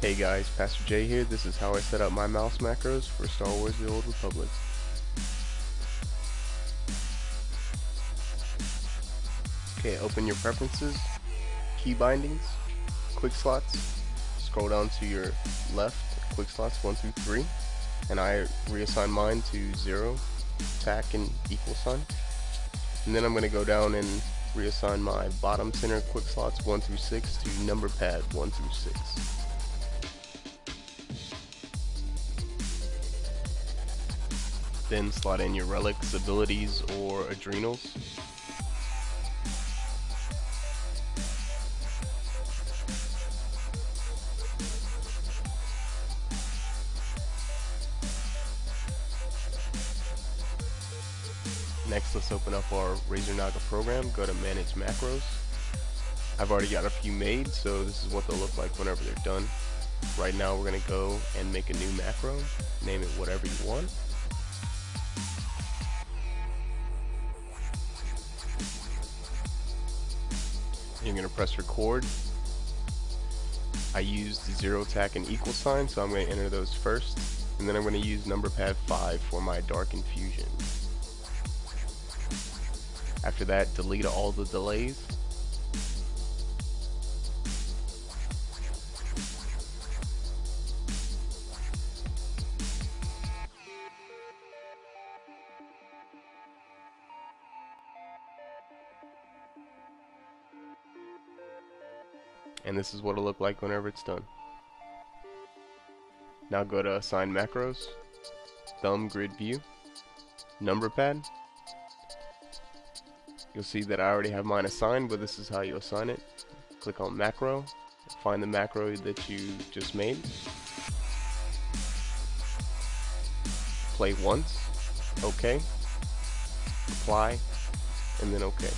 Hey guys, Pastor Jay here. This is how I set up my mouse macros for Star Wars The Old Republic. Okay, open your preferences, key bindings, quick slots, scroll down to your left, quick slots 1 through 3, and I reassign mine to 0, tack, and equal sign. And then I'm going to go down and reassign my bottom center quick slots 1 through 6 to number pad 1 through 6. Then slot in your relics, abilities, or adrenals. Next, let's open up our Razer Naga program, go to Manage Macros. I've already got a few made, so this is what they'll look like whenever they're done. Right now we're going to go and make a new macro, name it whatever you want. You're going to press record. I used zero tack and equal sign, so I'm going to enter those first. And then I'm going to use number pad 5 for my dark infusion. After that, delete all the delays. And this is what it'll look like whenever it's done. Now go to assign macros, thumb grid view, number pad, You'll see that I already have mine assigned, but this is how you assign it. Click on macro, find the macro that you just made. Play once, OK, apply, and then OK.